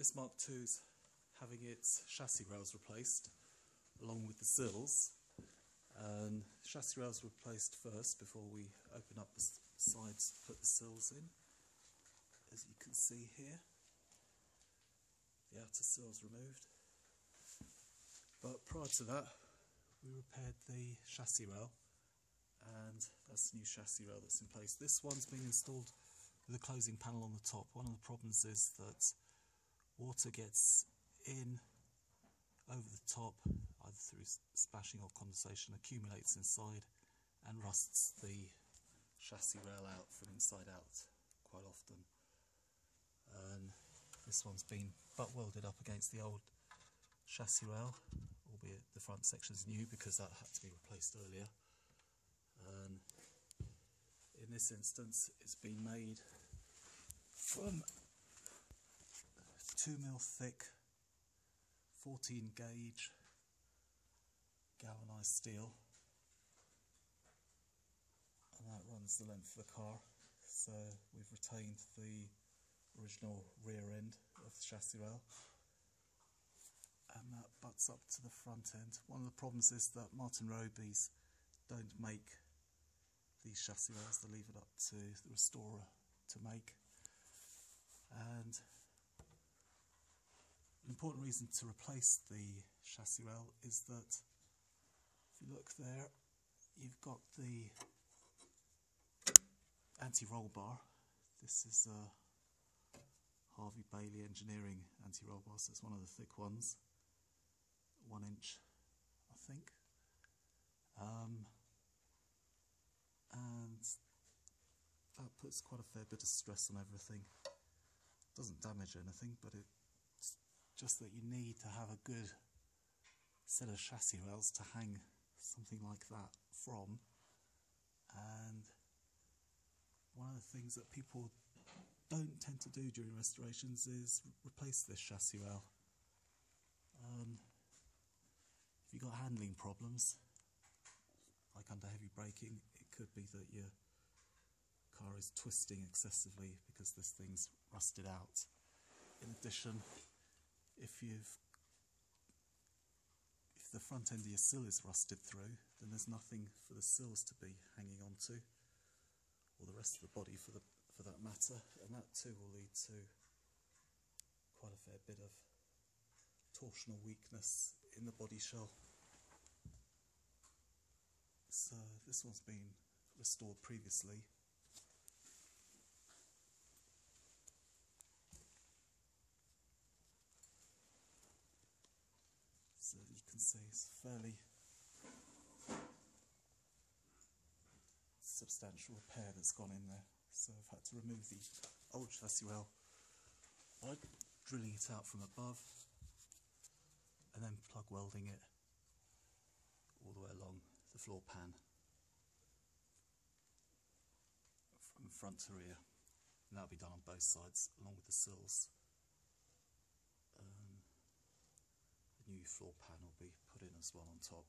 This Mark II's having its chassis rails replaced along with the sills. And chassis rails were replaced first before we open up the sides to put the sills in. As you can see here, the outer sills removed. But prior to that, we repaired the chassis rail, and that's the new chassis rail that's in place. This one's been installed with a closing panel on the top. One of the problems is that water gets in over the top, either through splashing or condensation, accumulates inside and rusts the chassis rail out from inside out quite often. And this one's been butt welded up against the old chassis rail, albeit the front section's new because that had to be replaced earlier. And in this instance, it's been made from 2 mil thick 14 gauge galvanized steel. And that runs the length of the car. So we've retained the original rear end of the chassis rail. And that butts up to the front end. One of the problems is that Martin Robey's don't make these chassis rails, they leave it up to the restorer to make. And an important reason to replace the chassis rail is that if you look there, you've got the anti-roll bar. This is a Harvey Bailey Engineering anti-roll bar, so it's one of the thick ones, one inch, I think. Um, and that puts quite a fair bit of stress on everything. Doesn't damage anything, but it's just that you need to have a good set of chassis rails to hang something like that from. And one of the things that people don't tend to do during restorations is replace this chassis rail. Um, if you've got handling problems, like under heavy braking, it could be that your car is twisting excessively because this thing's rusted out. In addition, if you've if the front end of your sill is rusted through, then there's nothing for the sills to be hanging onto, or the rest of the body for the for that matter, and that too will lead to quite a fair bit of torsional weakness in the body shell. So this one's been restored previously. See it's fairly substantial repair that's gone in there. So I've had to remove the old chassis rail by drilling it out from above and then plug welding it all the way along the floor pan from front to rear. And that'll be done on both sides along with the sills. Um, the new floor pan put in as well on top.